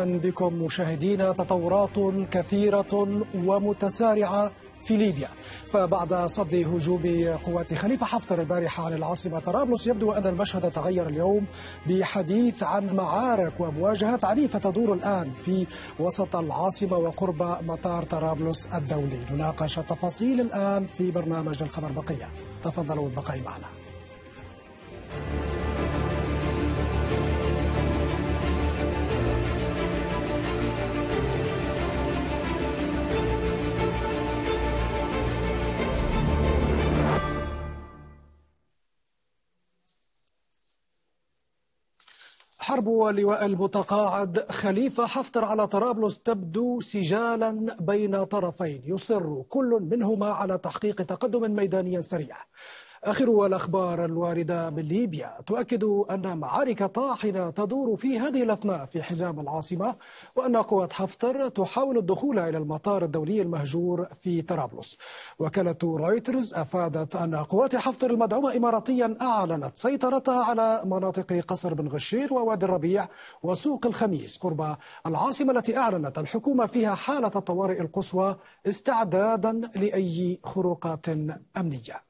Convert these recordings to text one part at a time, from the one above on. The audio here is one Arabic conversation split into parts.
بكم مشاهدينا تطورات كثيرة ومتسارعة في ليبيا. فبعد صد هجوم قوات خليفة حفتر البارحة عن العاصمة طرابلس يبدو أن المشهد تغير اليوم بحديث عن معارك ومواجهات عنيفة تدور الآن في وسط العاصمة وقرب مطار طرابلس الدولي. نناقش التفاصيل الآن في برنامج الخبر بقية. تفضلوا بالبقاء معنا. حرب اللواء المتقاعد خليفة حفتر على طرابلس تبدو سجالا بين طرفين يصر كل منهما على تحقيق تقدم ميداني سريع. آخر الأخبار الواردة من ليبيا. تؤكد أن معارك طاحنة تدور في هذه الأثناء في حزام العاصمة وأن قوات حفتر تحاول الدخول إلى المطار الدولي المهجور في طرابلس. وكالة رويترز أفادت أن قوات حفتر المدعومة إماراتيا أعلنت سيطرتها على مناطق قصر بن غشير ووادي الربيع وسوق الخميس قرب العاصمة التي أعلنت الحكومة فيها حالة الطوارئ القصوى استعدادا لأي خروقات أمنية.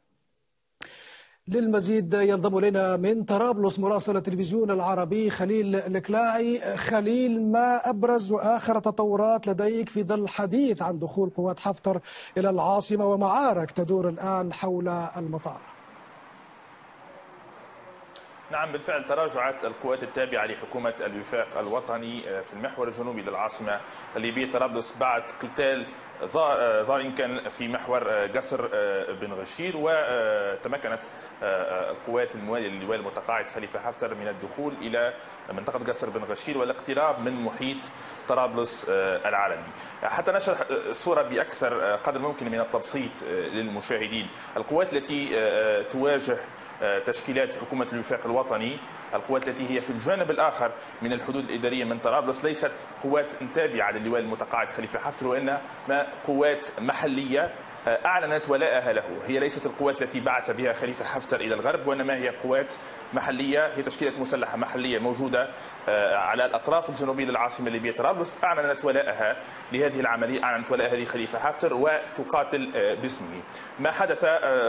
للمزيد ينضم إلينا من طرابلس مراسل التلفزيون العربي خليل الكلاعي. خليل ما أبرز وآخر تطورات لديك في ظل الحديث عن دخول قوات حفتر إلى العاصمة ومعارك تدور الآن حول المطار؟ نعم بالفعل تراجعت القوات التابعة لحكومة الوفاق الوطني في المحور الجنوبي للعاصمة الليبية. طرابلس بعد قتال ظاهر كان في محور قصر بن غشير وتمكنت القوات الموالية للواء المتقاعد خليفة حفتر من الدخول إلى منطقة قصر بن غشير والاقتراب من محيط طرابلس العالمي. حتى نشرح الصورة بأكثر قدر ممكن من التبسيط للمشاهدين. القوات التي تواجه تشكيلات حكومة الوفاق الوطني القوات التي هي في الجانب الآخر من الحدود الإدارية من طرابلس ليست قوات تابعة للواء المتقاعد خليفة حفتر وإنما قوات محلية أعلنت ولاءها له. هي ليست القوات التي بعث بها خليفة حفتر إلى الغرب وإنما هي قوات محلية هي تشكيلات مسلحة محلية موجودة على الأطراف الجنوبية للعاصمة الليبية طرابلس أعلنت ولاءها لهذه العملية أعلنت ولاءها لخليفة حفتر وتقاتل باسمه. ما حدث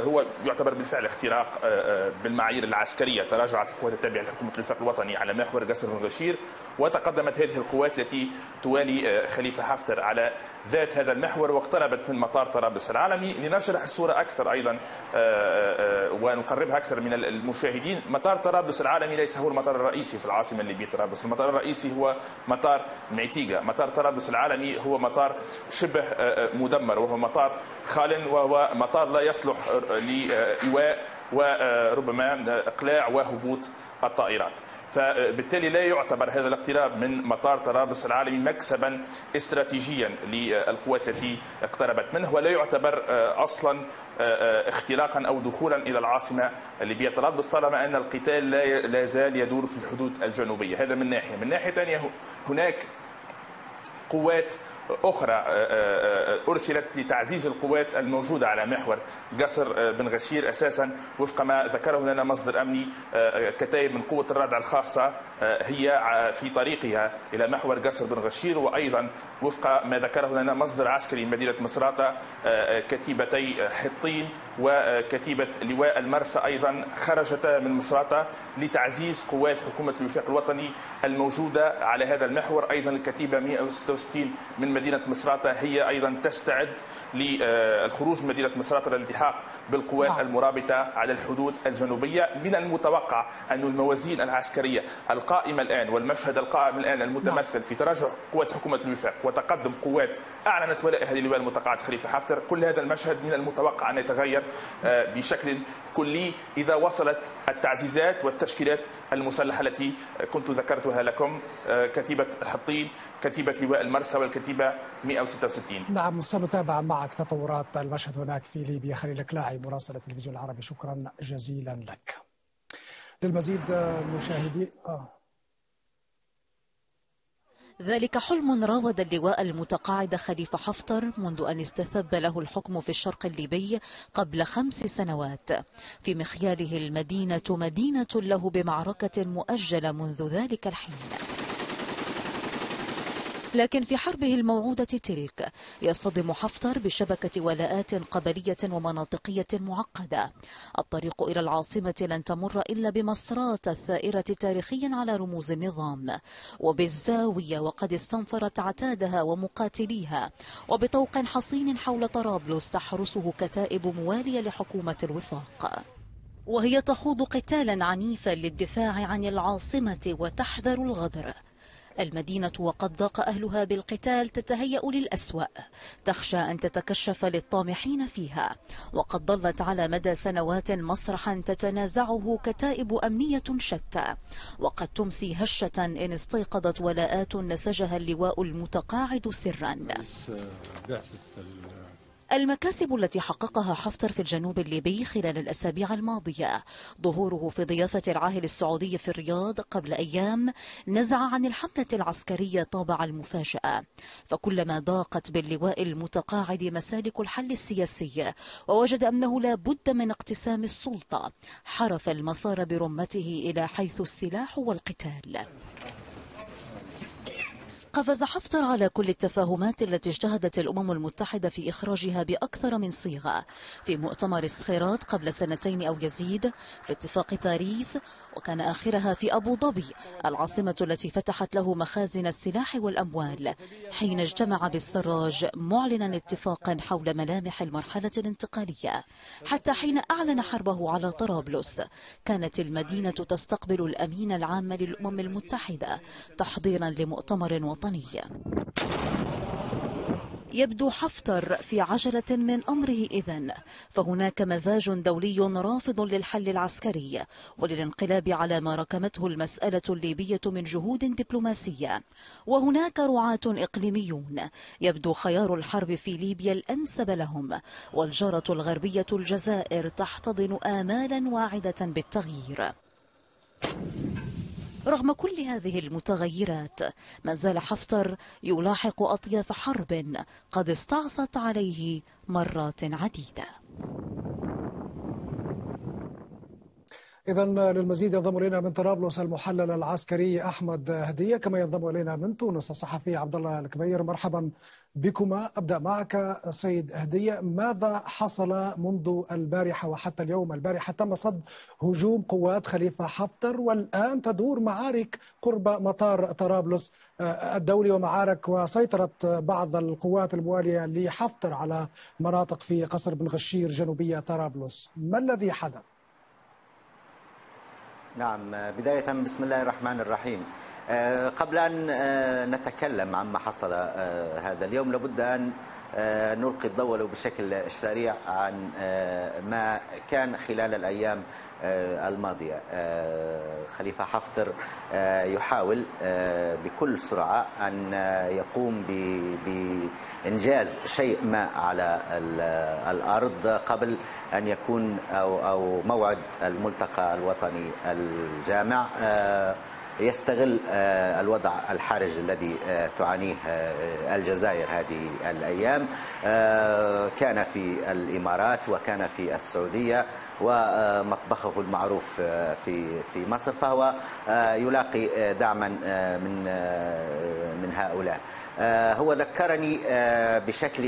هو يعتبر بالفعل اختراق بالمعايير العسكرية. تراجعت القوات التابعة لحكومة الوفاق الوطني على محور قصر بن غشير وتقدمت هذه القوات التي توالي خليفة حفتر على ذات هذا المحور واقتربت من مطار طرابلس العالمي. لنشرح الصورة أكثر أيضا ونقربها أكثر من المشاهدين. مطار طرابلس العالمي ليس هو المطار الرئيسي في العاصمة الليبية طرابلس. المطار الرئيسي هو مطار معتيقة مطار طرابلس العالمي هو مطار شبه مدمر وهو مطار خال وهو مطار لا يصلح لإيواء وربما إقلاع وهبوط الطائرات. فبالتالي لا يعتبر هذا الاقتراب من مطار طرابلس العالمي مكسبا استراتيجيا للقوات التي اقتربت منه ولا يعتبر أصلا اختراقا أو دخولا إلى العاصمة الليبيه طرابلس طالما أن القتال لا زال يدور في الحدود الجنوبية. هذا من ناحية. من ناحية ثانية هناك قوات أخرى أرسلت لتعزيز القوات الموجودة على محور قصر بن غشير أساسا وفق ما ذكره لنا مصدر أمني كتائب من قوة الردع الخاصة هي في طريقها إلى محور قصر بن غشير وأيضا وفق ما ذكره لنا مصدر عسكري من مدينة مصراتة كتيبتي حطين وكتيبة لواء المرسى أيضا خرجتا من مصراتة لتعزيز قوات حكومة الوفاق الوطني الموجودة على هذا المحور أيضا الكتيبة 166 من مدينة مصراتة هي أيضا تستعد للخروج من مدينة مصراتة للالتحاق بالقوات نعم. المرابطة على الحدود الجنوبية من المتوقع أن الموازين العسكرية القائمة الآن والمشهد القائم الآن المتمثل في تراجع قوات حكومة الوفاق وتقدم قوات أعلنت ولائها للواء المتقاعد خليفة حفتر. كل هذا المشهد من المتوقع أن يتغير بشكل كلي إذا وصلت التعزيزات والتشكيلات المسلحة التي كنت ذكرتها لكم كتيبة حطين كتيبة لواء المرسى والكتيبة 166 نعم سنتابع معك تطورات المشهد هناك في ليبيا. خليل كلاعي مراسل التلفزيون العربي شكرا جزيلا لك. للمزيد مشاهدي آه. ذلك حلم راود اللواء المتقاعد خليفة حفتر منذ أن استثب له الحكم في الشرق الليبي قبل خمس سنوات. في مخياله المدينة مدينة له بمعركة مؤجلة منذ ذلك الحين. لكن في حربه الموعودة تلك يصطدم حفتر بشبكة ولاءات قبلية ومناطقية معقدة. الطريق إلى العاصمة لن تمر إلا بمسرات الثائرة تاريخيا على رموز النظام. وبالزاوية وقد استنفرت عتادها ومقاتليها. وبطوق حصين حول طرابلس تحرسه كتائب موالية لحكومة الوفاق. وهي تخوض قتالا عنيفا للدفاع عن العاصمة وتحذر الغدر. المدينة وقد ضاق أهلها بالقتال تتهيأ للأسوأ. تخشى أن تتكشف للطامحين فيها. وقد ظلت على مدى سنوات مسرحا تتنازعه كتائب أمنية شتى. وقد تمسي هشة إن استيقظت ولاءات نسجها اللواء المتقاعد سرا. المكاسب التي حققها حفتر في الجنوب الليبي خلال الأسابيع الماضية. ظهوره في ضيافة العاهل السعودي في الرياض قبل أيام نزع عن الحملة العسكرية طابع المفاجأة. فكلما ضاقت باللواء المتقاعد مسالك الحل السياسي ووجد أنه لا بد من اقتسام السلطة حرف المسار برمته إلى حيث السلاح والقتال. قفز حفتر على كل التفاهمات التي اجتهدت الأمم المتحدة في إخراجها بأكثر من صيغة. في مؤتمر سخيرات قبل سنتين أو يزيد في اتفاق باريس وكان آخرها في أبو ظبي العاصمة التي فتحت له مخازن السلاح والأموال حين اجتمع بالسراج معلنا اتفاقا حول ملامح المرحلة الانتقالية. حتى حين أعلن حربه على طرابلس كانت المدينة تستقبل الأمين العام للأمم المتحدة تحضيرا لمؤتمر وطني. يبدو حفتر في عجلة من أمره إذن. فهناك مزاج دولي رافض للحل العسكري وللانقلاب على ما ركمته المسألة الليبية من جهود دبلوماسية. وهناك رعاة إقليميون. يبدو خيار الحرب في ليبيا الأنسب لهم. والجارة الغربية الجزائر تحتضن آمالا واعدة بالتغيير. رغم كل هذه المتغيرات ما زال حفتر يلاحق أطياف حرب قد استعصت عليه مرات عديدة. إذا للمزيد ينضم إلينا من طرابلس المحلل العسكري أحمد هدية كما ينضم إلينا من تونس الصحفي عبد الله الكبير. مرحبا بكما. أبدأ معك سيد هدية ماذا حصل منذ البارحة وحتى اليوم؟ البارحة تم صد هجوم قوات خليفة حفتر والآن تدور معارك قرب مطار طرابلس الدولي ومعارك وسيطرة بعض القوات الموالية لحفتر على مناطق في قصر بن غشير جنوبية طرابلس. ما الذي حدث؟ نعم بداية بسم الله الرحمن الرحيم. آه، قبل أن آه، نتكلم عما حصل آه، هذا اليوم لابد أن نلقي الضوء بشكل سريع عن ما كان خلال الأيام الماضية. خليفة حفتر يحاول بكل سرعة أن يقوم بإنجاز شيء ما على الأرض قبل أن يكون أو موعد الملتقى الوطني الجامع. يستغل آه، الوضع الحرج الذي آه، تعانيه آه، الجزائر هذه الأيام. كان في الإمارات وكان في السعودية ومطبخه المعروف في في مصر فهو يلاقي دعما من من هؤلاء. هو ذكرني بشكل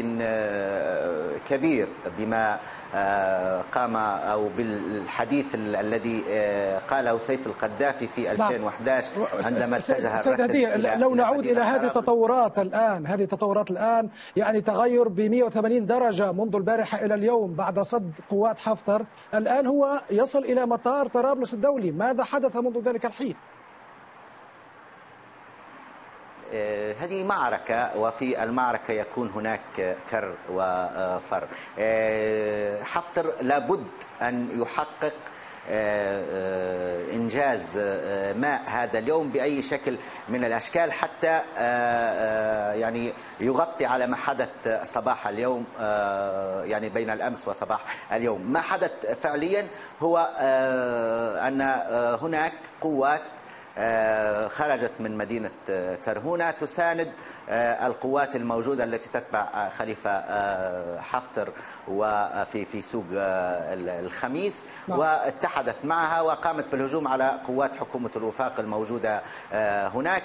كبير بما قام أو بالحديث الذي آه، قاله سيف القذافي في 2011 نعم. عندما اتجه سيد لو نعود إلى هذه التطورات الآن هذه التطورات الآن يعني تغير ب 180 درجة منذ البارحة إلى اليوم بعد صد قوات حفتر الآن هو يصل إلى مطار طرابلس الدولي ماذا حدث منذ ذلك الحين؟ آه، هذه معركة وفي المعركة يكون هناك كر وفر. آه، حفتر لابد أن يحقق آه، إنجاز ما هذا اليوم بأي شكل من الأشكال حتى يعني يغطي على ما حدث صباح اليوم يعني بين الأمس وصباح اليوم. ما حدث فعليا هو أن هناك قوات خرجت من مدينة ترهونة تساند القوات الموجودة التي تتبع خليفة حفتر وفي في سوق الخميس. نعم. واتحدت معها وقامت بالهجوم على قوات حكومة الوفاق الموجودة هناك.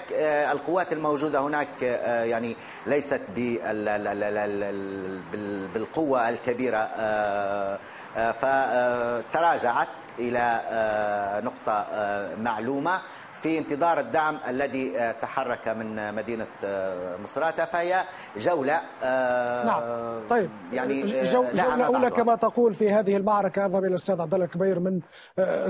القوات الموجودة هناك يعني ليست بالقوة الكبيرة فتراجعت إلى نقطة معلومة. في انتظار الدعم الذي آه، تحرك من مدينة آه، مصراتة فهي جولة آه، نعم. طيب. يعني جو جولة أولى كما تقول في هذه المعركة. أذهب إلى الأستاذ عبد الله الكبير من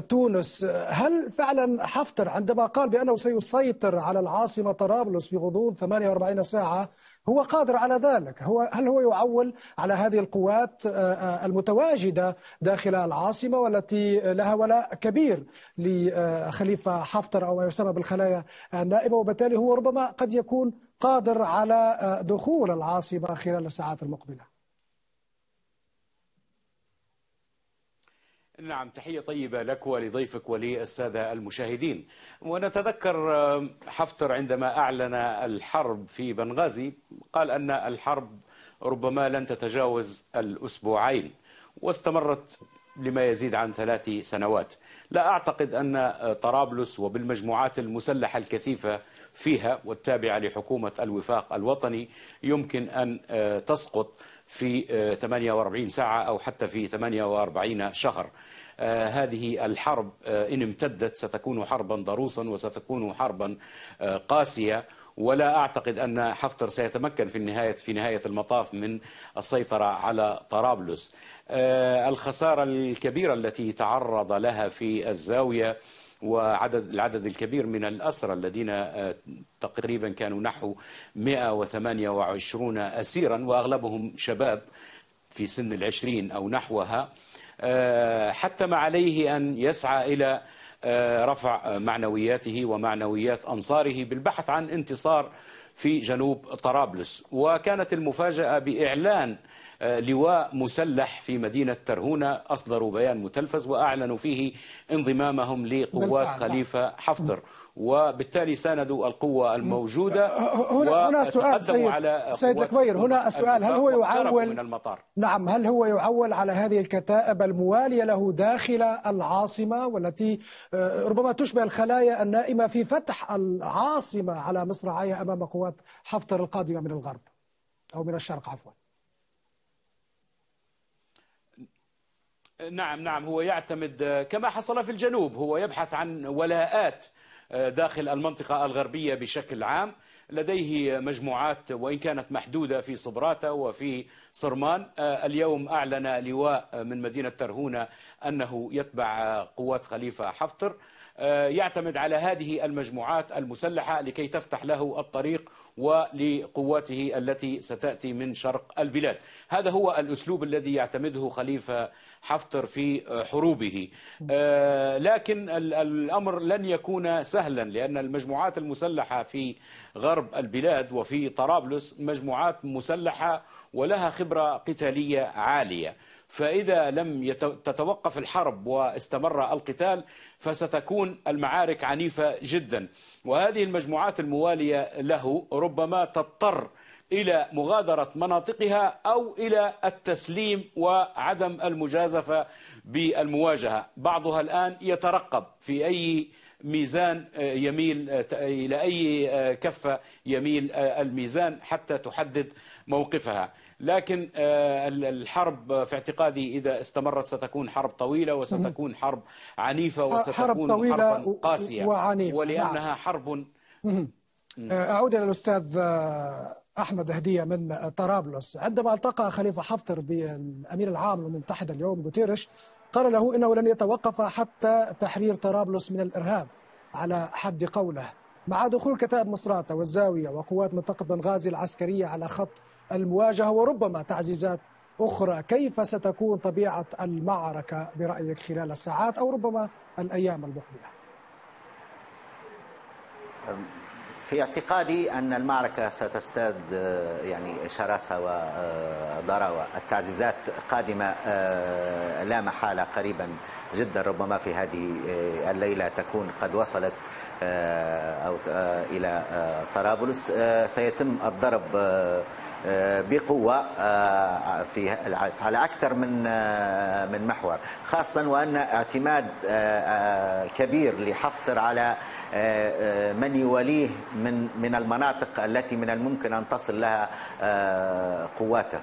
تونس. هل فعلا حفتر عندما قال بأنه سيسيطر على العاصمة طرابلس في غضون 48 ساعة هو قادر على ذلك. هو هل هو يعول على هذه القوات آه، آه، المتواجدة داخل العاصمة والتي لها ولاء كبير لخليفة حفتر أو ما يسمى بالخلايا النائبة وبالتالي هو ربما قد يكون قادر على آه، دخول العاصمة خلال الساعات المقبلة. نعم تحية طيبة لك ولضيفك وللسادة المشاهدين. ونتذكر آه، حفتر عندما أعلن الحرب في بنغازي قال أن الحرب ربما لن تتجاوز الأسبوعين واستمرت لما يزيد عن ثلاث سنوات. لا أعتقد أن طرابلس وبالمجموعات المسلحة الكثيفة فيها والتابعة لحكومة الوفاق الوطني يمكن أن آه، تسقط. في 48 ساعة أو حتى في 48 شهر. آه، هذه الحرب آه، إن امتدت ستكون حربا ضروسا وستكون حربا آه، قاسية. ولا أعتقد أن حفتر سيتمكن في النهاية في نهاية المطاف من السيطرة على طرابلس. الخسارة الكبيرة التي تعرض لها في الزاوية وعدد العدد الكبير من الأسرى الذين تقريبا كانوا نحو 128 أسيرا وأغلبهم شباب في سن العشرين أو نحوها. آه، حتم عليه أن يسعى إلى آه، رفع معنوياته ومعنويات أنصاره بالبحث عن انتصار في جنوب طرابلس. وكانت المفاجأة بإعلان آه، لواء مسلح في مدينة ترهونة أصدروا بيان متلفز وأعلنوا فيه انضمامهم لقوات نعم. خليفة حفتر وبالتالي ساندوا القوة الموجودة هنا, هنا سؤال سيد, على سيد الكبير هنا سؤال هل هو يعول من المطار. نعم هل هو يعول على هذه الكتائب الموالية له داخل العاصمة والتي آه، ربما تشبه الخلايا النائمة في فتح العاصمة على مصراعيها أمام قوات حفتر القادمة من الغرب أو من الشرق عفوا. نعم نعم هو يعتمد كما حصل في الجنوب هو يبحث عن ولاءات داخل المنطقة الغربية بشكل عام. لديه مجموعات وإن كانت محدودة في صبراتة وفي صرمان. اليوم أعلن لواء من مدينة ترهونة أنه يتبع قوات خليفة حفتر. يعتمد على هذه المجموعات المسلحة لكي تفتح له الطريق ولقواته التي ستأتي من شرق البلاد. هذا هو الأسلوب الذي يعتمده خليفة حفتر في حروبه. آه، لكن الأمر لن يكون سهلا لأن المجموعات المسلحة في غرب البلاد وفي طرابلس مجموعات مسلحة ولها خبرة قتالية عالية. فإذا لم تتوقف الحرب واستمر القتال فستكون المعارك عنيفة جدا. وهذه المجموعات الموالية له ربما تضطر إلى مغادرة مناطقها أو إلى التسليم وعدم المجازفة بالمواجهة. بعضها الآن يترقب في أي ميزان يميل إلى أي كفة يميل الميزان حتى تحدد موقفها. لكن الحرب في اعتقادي إذا استمرت ستكون حرب طويلة وستكون حرب عنيفة وستكون حرب طويلة قاسية. وعنيفة. ولأنها نعم. حرب أعود إلى الأستاذ أحمد هدية من طرابلس. عندما التقى خليفة حفتر بالأمين العام للمتحدة اليوم غوتيريش قال له إنه لن يتوقف حتى تحرير طرابلس من الإرهاب على حد قوله. مع دخول كتائب مصراتة والزاوية وقوات منطقة بنغازي العسكرية على خط المواجهة وربما تعزيزات أخرى كيف ستكون طبيعة المعركة برأيك خلال الساعات أو ربما الأيام المقبلة؟ في اعتقادي أن المعركة ستزداد آه، يعني شراسة وضراوة التعزيزات قادمة آه، لا محالة قريبا جدا ربما في هذه آه، الليلة تكون قد وصلت أو إلى طرابلس. سيتم الضرب بقوة في على أكثر من من محور خاصة وأن اعتماد كبير لحفتر على من يواليه من من المناطق التي من الممكن أن تصل لها قواته.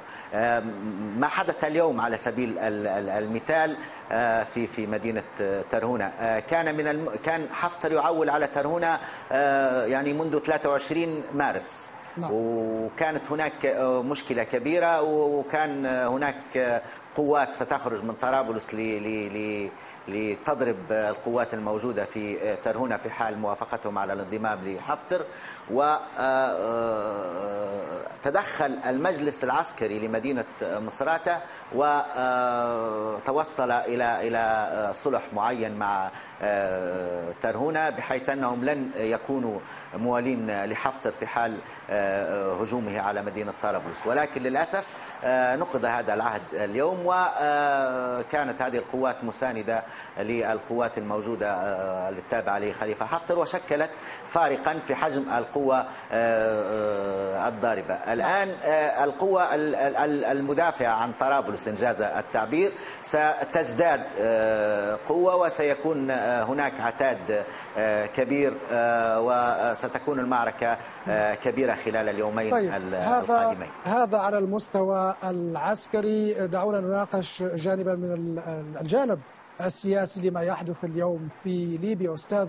ما حدث اليوم على سبيل المثال في في مدينة ترهونة كان من الم... كان حفتر يعول على ترهونة يعني منذ 23 مارس نعم. وكانت هناك مشكلة كبيرة وكان هناك قوات ستخرج من طرابلس لتضرب القوات الموجودة في ترهونة في حال موافقتهم على الانضمام لحفتر وتدخل المجلس العسكري لمدينة مصراتة وتوصل إلى إلى صلح معين مع ترهونة بحيث أنهم لن يكونوا موالين لحفتر في حال هجومه على مدينة طرابلس. ولكن للأسف نقض هذا العهد اليوم وكانت هذه القوات مساندة للقوات الموجودة التابعة لخليفة حفتر وشكلت فارقا في حجم القوة الضاربة. الآن القوة المدافعة عن طرابلس إنجاز التعبير ستزداد قوة وسيكون هناك عتاد كبير وستكون المعركة كبيرة خلال اليومين طيب القادمين هذا هذا على المستوى العسكري دعونا نناقش جانبا من الجانب السياسي لما يحدث اليوم في ليبيا. أستاذ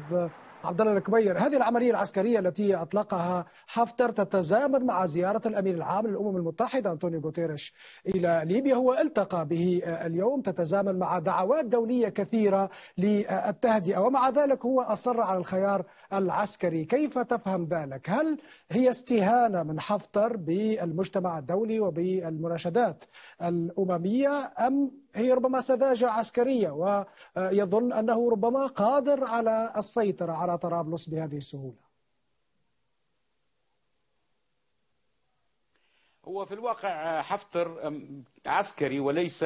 عبد الله الكبير هذه العملية العسكرية التي أطلقها حفتر تتزامن مع زيارة الأمين العام للأمم المتحدة أنطونيو غوتيريش إلى ليبيا. هو التقى به اليوم تتزامن مع دعوات دولية كثيرة للتهدئة ومع ذلك هو أصر على الخيار العسكري. كيف تفهم ذلك؟ هل هي استهانة من حفتر بالمجتمع الدولي وبالمناشدات الأممية أم هي ربما سذاجة عسكرية ويظن أنه ربما قادر على السيطرة على طرابلس بهذه السهولة. هو في الواقع حفتر عسكري وليس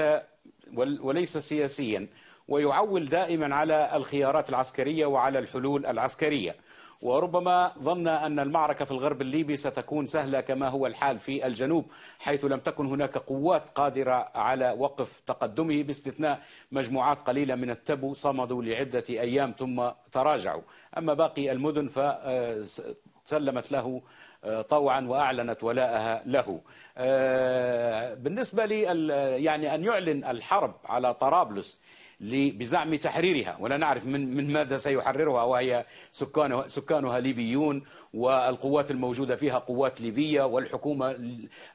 وليس سياسيا ويعول دائما على الخيارات العسكرية وعلى الحلول العسكرية. وربما ظن أن المعركة في الغرب الليبي ستكون سهلة كما هو الحال في الجنوب حيث لم تكن هناك قوات قادرة على وقف تقدمه باستثناء مجموعات قليلة من التبو صمدوا لعدة أيام ثم تراجعوا أما باقي المدن فسلمت له طوعا وأعلنت ولاءها له. بالنسبة لي يعني أن يعلن الحرب على طرابلس بزعم تحريرها ولا نعرف من من ماذا سيحررها وهي سكانها سكانها ليبيون والقوات الموجودة فيها قوات ليبية والحكومة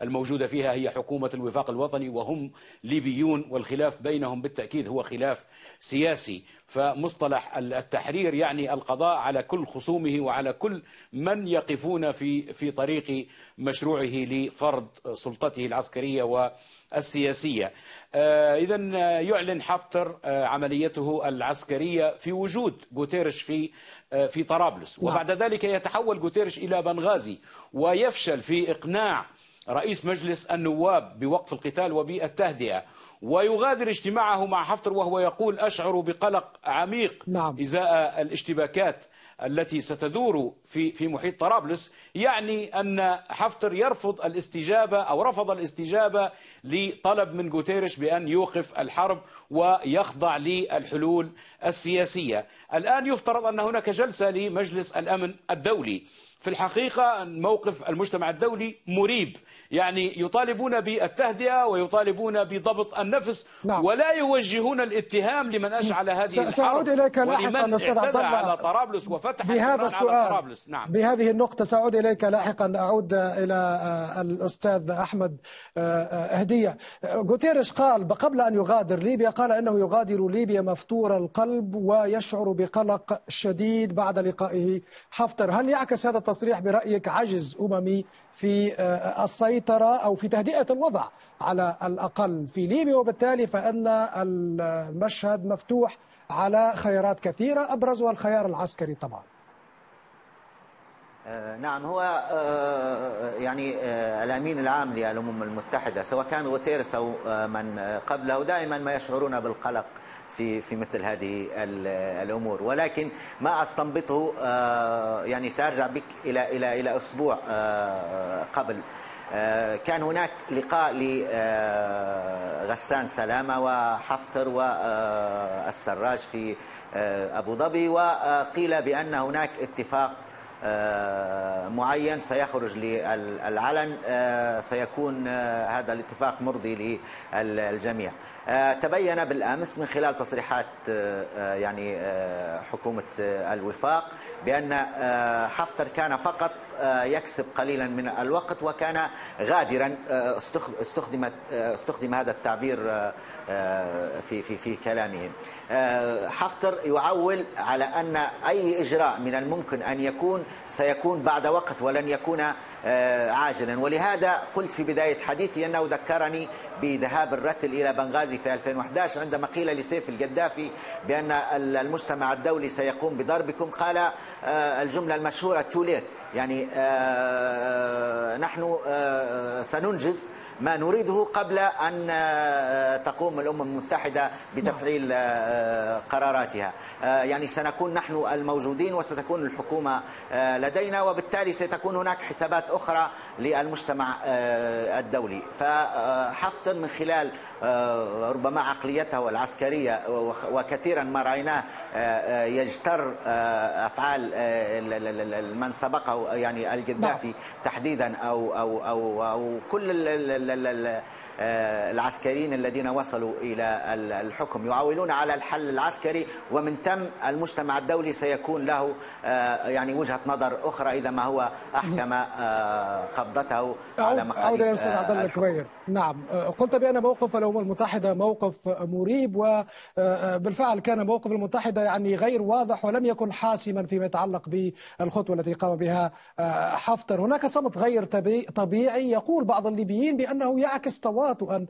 الموجودة فيها هي حكومة الوفاق الوطني وهم ليبيون والخلاف بينهم بالتأكيد هو خلاف سياسي. فمصطلح التحرير يعني القضاء على كل خصومه وعلى كل من يقفون في في طريق مشروعه لفرض سلطته العسكرية والسياسية. آه، إذا يعلن حفتر آه، عمليته العسكرية في وجود غوتيريش في آه، في طرابلس. نعم. وبعد ذلك يتحول غوتيريش إلى بنغازي ويفشل في إقناع رئيس مجلس النواب بوقف القتال وبالتهدئة. ويغادر اجتماعه مع حفتر وهو يقول أشعر بقلق عميق نعم. إزاء الاشتباكات التي ستدور في في محيط طرابلس. يعني أن حفتر يرفض الاستجابة أو رفض الاستجابة لطلب من غوتيريش بأن يوقف الحرب ويخضع للحلول السياسية. الآن يفترض أن هناك جلسة لمجلس الأمن الدولي. في الحقيقة موقف المجتمع الدولي مريب. يعني يطالبون بالتهدئة ويطالبون بضبط النفس نعم. ولا يوجهون الاتهام لمن أشعل هذه الحرب سأعود إليك لاحقا أستاذ عبد الله. على طرابلس وفتح بهذا السؤال على طرابلس. نعم. بهذه النقطة سأعود إليك لاحقا. أعود إلى آه، الأستاذ أحمد آه، آه، هدية. غوتيريش قال قبل أن يغادر ليبيا قال أنه يغادر ليبيا مفتور القلب ويشعر بقلق شديد بعد لقائه حفتر. هل يعكس هذا التصريح برأيك عجز أممي في آه، السيطرة أو في تهدئة الوضع على الأقل في ليبيا وبالتالي فإن المشهد مفتوح على خيارات كثيرة أبرزها الخيار العسكري طبعا. آه، نعم هو آه، يعني الأمين العام للأمم المتحدة سواء كان غوتيرس أو من قبله دائما ما يشعرون بالقلق في في مثل هذه الأمور. ولكن ما أستنبطه يعني سأرجع بك إلى إلى إلى أسبوع قبل. كان هناك لقاء لغسان سلامة وحفتر والسراج في أبو ظبي وقيل بأن هناك اتفاق معين سيخرج للعلن سيكون هذا الاتفاق مرضي للجميع. تبين بالأمس من خلال تصريحات يعني حكومة الوفاق بأن حفتر كان فقط يكسب قليلا من الوقت وكان غادرا استخدمت استخدم هذا التعبير في في في كلامهم. حفتر يعول على أن أي إجراء من الممكن أن يكون سيكون بعد وقت ولن يكون عاجلا. ولهذا قلت في بداية حديثي أنه ذكرني بذهاب الرتل إلى بنغازي في 2011 عندما قيل لسيف القذافي بأن المجتمع الدولي سيقوم بضربكم قال الجملة المشهورة توليت يعني نحن سننجز. ما نريده قبل أن تقوم الأمم المتحدة بتفعيل قراراتها. يعني سنكون نحن الموجودين وستكون الحكومة لدينا وبالتالي ستكون هناك حسابات أخرى للمجتمع الدولي. فحفتر من خلال ربما عقليته العسكرية وكثيرا ما رأيناه يجتر أفعال من سبقه يعني القذافي تحديدا أو, أو, أو, أو كل ال العسكريين الذين وصلوا إلى الحكم. يعولون على الحل العسكري ومن ثم المجتمع الدولي سيكون له يعني وجهة نظر أخرى إذا ما هو أحكم قبضته على مقاليد عودة يا أستاذ عبد الله الكبير. نعم. قلت بأن موقف الأمم المتحدة موقف مريب وبالفعل كان موقف المتحدة يعني غير واضح ولم يكن حاسما فيما يتعلق بالخطوة التي قام بها حفتر. هناك صمت غير طبيعي. يقول بعض الليبيين بأنه يعكس تواطؤا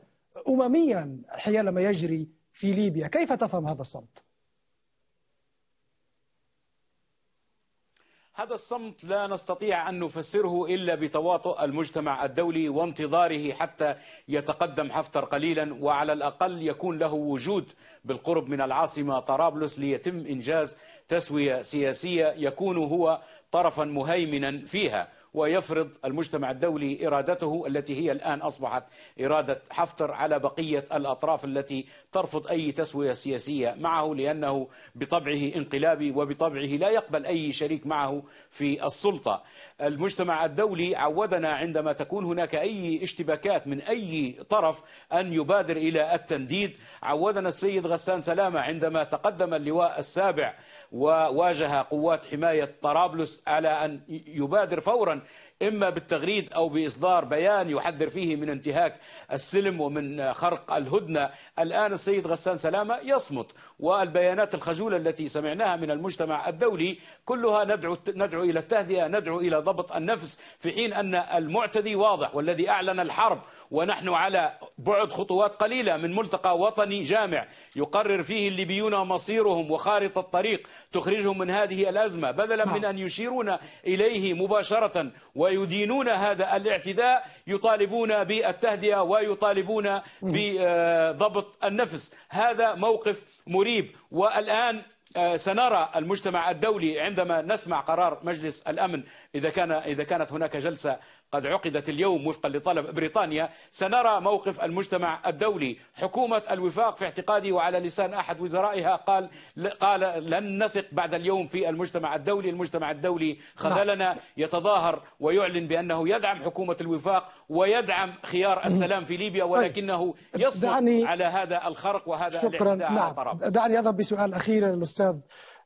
أمميا حيال ما يجري في ليبيا كيف تفهم هذا الصمت؟ هذا الصمت لا نستطيع أن نفسره إلا بتواطؤ المجتمع الدولي وانتظاره حتى يتقدم حفتر قليلا وعلى الأقل يكون له وجود بالقرب من العاصمة طرابلس ليتم إنجاز تسوية سياسية يكون هو طرفا مهيمنا فيها ويفرض المجتمع الدولي إرادته التي هي الآن أصبحت إرادة حفتر على بقية الأطراف التي ترفض أي تسوية سياسية معه لأنه بطبعه انقلابي وبطبعه لا يقبل أي شريك معه في السلطة. المجتمع الدولي عودنا عندما تكون هناك أي اشتباكات من أي طرف أن يبادر إلى التنديد. عودنا السيد غسان سلامة عندما تقدم اللواء السابع وواجه قوات حماية طرابلس على أن يبادر فورا إما بالتغريد أو بإصدار بيان يحذر فيه من انتهاك السلم ومن خرق الهدنة. الآن السيد غسان سلامة يصمت والبيانات الخجولة التي سمعناها من المجتمع الدولي كلها ندعو, ندعو إلى التهدئة ندعو إلى ضبط النفس في حين أن المعتدي واضح والذي أعلن الحرب. ونحن على بعد خطوات قليلة من ملتقى وطني جامع يقرر فيه الليبيون مصيرهم وخارطة الطريق تخرجهم من هذه الأزمة. بدلا من أن يشيرون إليه مباشرة ويدينون هذا الاعتداء يطالبون بالتهدئة ويطالبون بضبط النفس. هذا موقف مريب. والآن سنرى المجتمع الدولي عندما نسمع قرار مجلس الأمن. إذا كان إذا كانت هناك جلسة قد عقدت اليوم وفقا لطلب بريطانيا سنرى موقف المجتمع الدولي. حكومة الوفاق في اعتقادي وعلى لسان أحد وزرائها قال قال لن نثق بعد اليوم في المجتمع الدولي. المجتمع الدولي خذلنا يتظاهر ويعلن بأنه يدعم حكومة الوفاق ويدعم خيار السلام في ليبيا ولكنه يصمت على هذا الخرق وهذا شكرا. نعم. دعني أذهب بسؤال أخير للأستاذ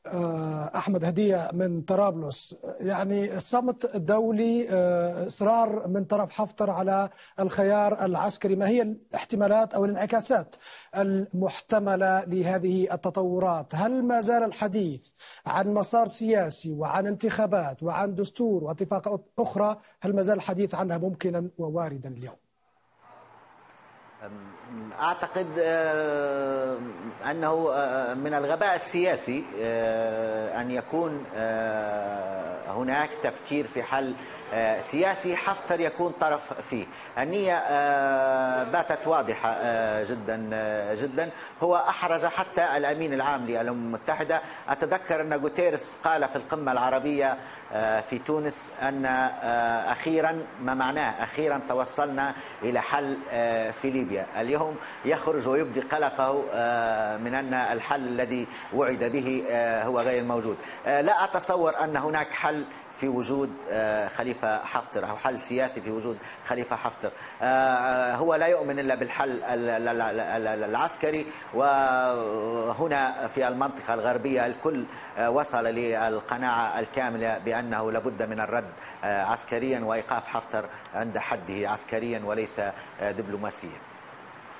آه، أحمد هدية من طرابلس. يعني صمت دولي آه، إصرار من طرف حفتر على الخيار العسكري. ما هي الاحتمالات أو الانعكاسات المحتملة لهذه التطورات؟ هل ما زال الحديث عن مسار سياسي وعن انتخابات وعن دستور واتفاقات أخرى؟ هل ما زال الحديث عنها ممكنا وواردا اليوم؟ أعتقد آه، أنه آه، من الغباء السياسي آه، أن يكون هناك تفكير في حل سياسي حفتر يكون طرف فيه. النية باتت واضحة جدا جدا. هو أحرج حتى الأمين العام للأمم المتحدة. أتذكر أن غوتيرس قال في القمة العربية آه، في تونس أن آه، أخيرا ما معناه أخيرا توصلنا إلى حل آه، في ليبيا. اليوم يخرج ويبدي قلقه من أن الحل الذي وعد به هو غير موجود. لا أتصور أن هناك حل في وجود خليفة حفتر أو حل سياسي في وجود خليفة حفتر. هو لا يؤمن إلا بالحل العسكري وهنا في المنطقة الغربية الكل وصل للقناعة الكاملة بأنه لابد من الرد عسكريا وإيقاف حفتر عند حده عسكريا وليس دبلوماسيا.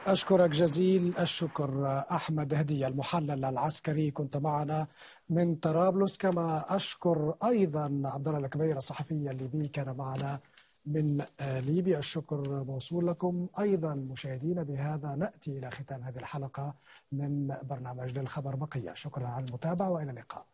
أشكرك جزيل الشكر أحمد هدية المحلل العسكري كنت معنا من طرابلس. كما أشكر أيضا عبد الله الكبير الصحفي الليبي كان معنا من ليبيا. الشكر موصول لكم. أيضا مشاهدينا بهذا نأتي إلى ختام هذه الحلقة من برنامج للخبر بقية. شكرا على المتابعة وإلى اللقاء.